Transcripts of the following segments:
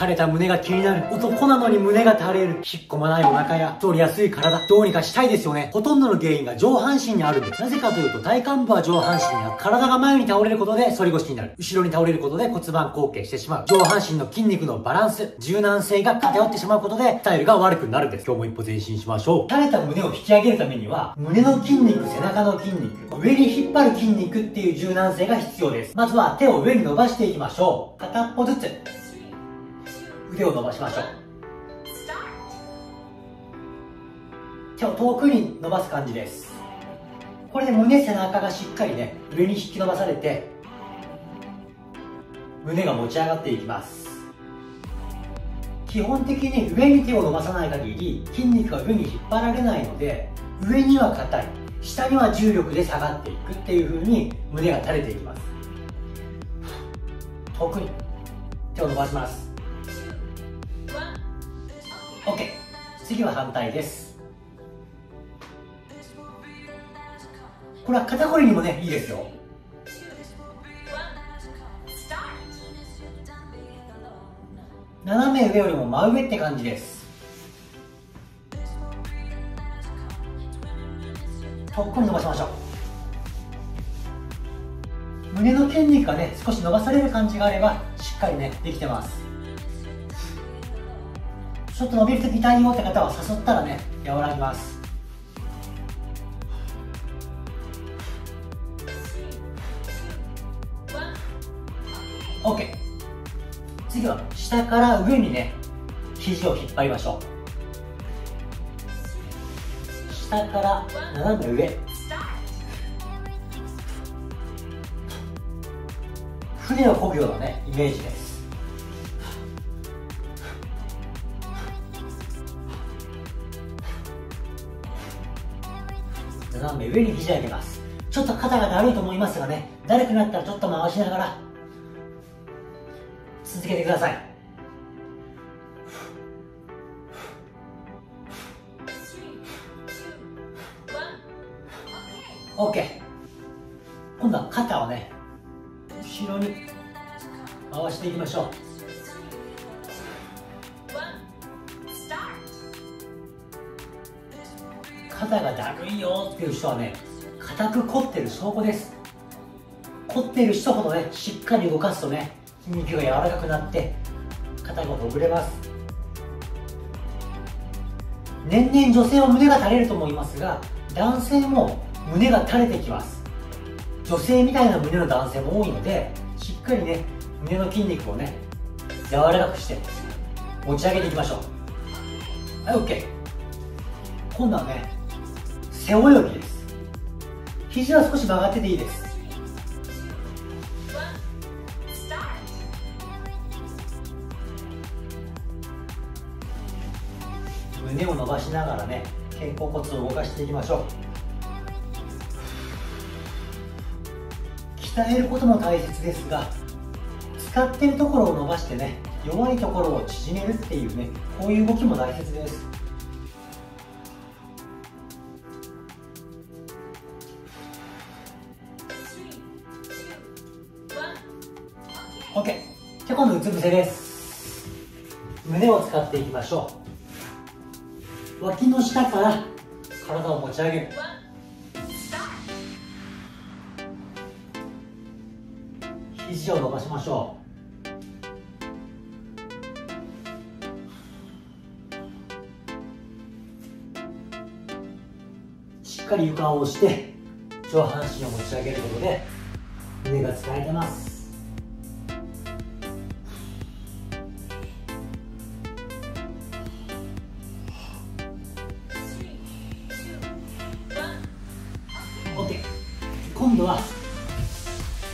垂れた胸が気になる。男なのに胸が垂れる。引っ込まないお腹や、太りやすい体、どうにかしたいですよね。ほとんどの原因が上半身にあるんです。なぜかというと、体幹部は上半身にある。体が前に倒れることで反り腰になる。後ろに倒れることで骨盤後傾してしまう。上半身の筋肉のバランス、柔軟性が偏ってしまうことで、スタイルが悪くなるんです。今日も一歩前進しましょう。垂れた胸を引き上げるためには、胸の筋肉、背中の筋肉、上に引っ張る筋肉っていう柔軟性が必要です。まずは手を上に伸ばしていきましょう。片っぽずつ。腕を伸ばしましょう。手を遠くに伸ばす感じです。これで胸背中がしっかりね上に引き伸ばされて胸が持ち上がっていきます。基本的に上に手を伸ばさない限り筋肉が上に引っ張られないので上には硬い下には重力で下がっていくっていう風に胸が垂れていきます。遠くに手を伸ばします。OK 次は反対です。これは肩こりにもねいいですよ。斜め上よりも真上って感じです。とっくに伸ばしましょう。胸の筋肉がね少し伸ばされる感じがあればしっかりねできてます。ちょっと伸びると痛いよって方は誘ったらね和らぎます。OK 次は下から上にね肘を引っ張りましょう。下から斜め上。船を漕ぐようなねイメージです斜め上に肘上げます。ちょっと肩がだるいと思いますがねだるくなったらちょっと回しながら続けてください。オッケー今度は肩をね後ろに回していきましょう。肩がだるいよっていう人はね硬く凝ってる証拠です。凝ってる人ほどねしっかり動かすとね筋肉が柔らかくなって肩がほぐれます。年々女性は胸が垂れると思いますが男性も胸が垂れてきます。女性みたいな胸の男性も多いのでしっかりね胸の筋肉をね柔らかくして持ち上げていきましょう。はい OK 今度はね背泳ぎです。肘は少し曲がってていいです。胸を伸ばしながらね肩甲骨を動かしていきましょう。鍛えることも大切ですが使っているところを伸ばしてね弱いところを縮めるっていうねこういう動きも大切です OK じゃあ今度うつ伏せです。胸を使っていきましょう。脇の下から体を持ち上げる。肘を伸ばしましょう。しっかり床を押して上半身を持ち上げることで胸が使えてます。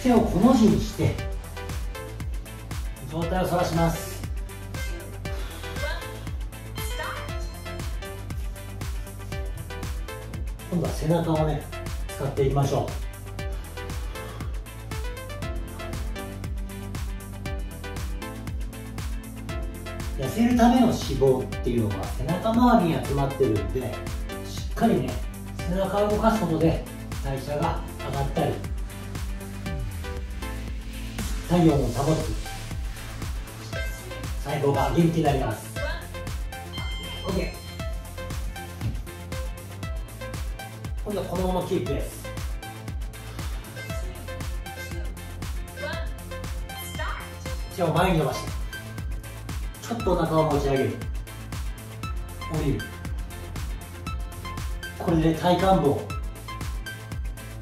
手をこの字にして上体を反らします。今度は背中をね使っていきましょう。痩せるための脂肪っていうのは背中周りに集まってるんでしっかりね背中を動かすことで代謝が上がったり体温を保つ。最後が元気になります。OK 今度はこのままキープです。手を前に伸ばしてちょっとお腹を持ち上げる。降りる。これで体幹部を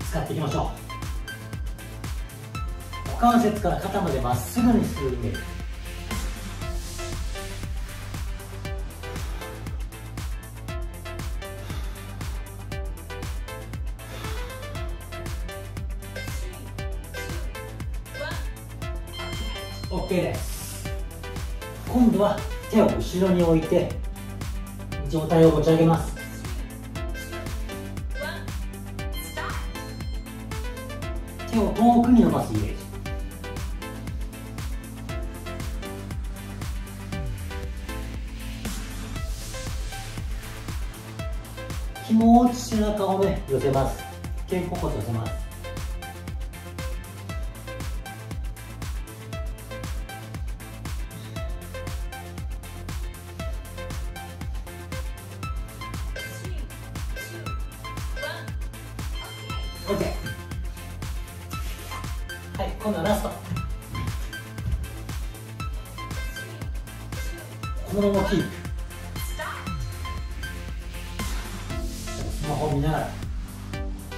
使っていきましょう。股関節から肩までまっすぐにするイメージ OK です。今度は手を後ろに置いて上体を持ち上げます。手を遠くに伸ばすイメージ気持ち背中をね。寄せます。肩甲骨寄せます。はい今度はラスト。このままキー。プ見ながら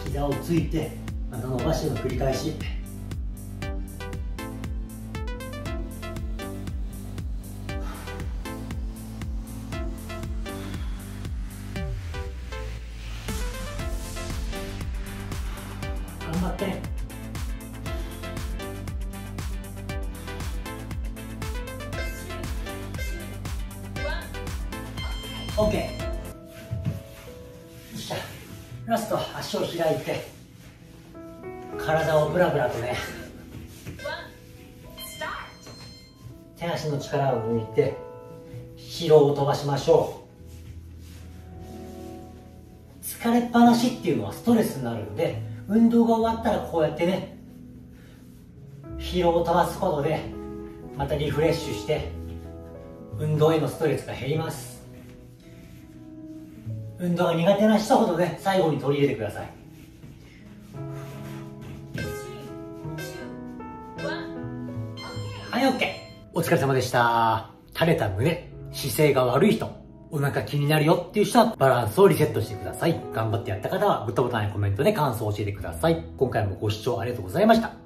膝をついてまた伸ばしての繰り返し。頑張って。OK よっしゃラスト足を開いて体をブラブラとね手足の力を抜いて疲労を飛ばしましょう。疲れっぱなしっていうのはストレスになるんで運動が終わったらこうやってね疲労を飛ばすことでまたリフレッシュして運動へのストレスが減ります。運動が苦手な人ほどね最後に取り入れてください。はい OK お疲れ様でした。垂れた胸姿勢が悪い人お腹気になるよっていう人はバランスをリセットしてください。頑張ってやった方はグッドボタンやコメントで感想を教えてください。今回もご視聴ありがとうございました。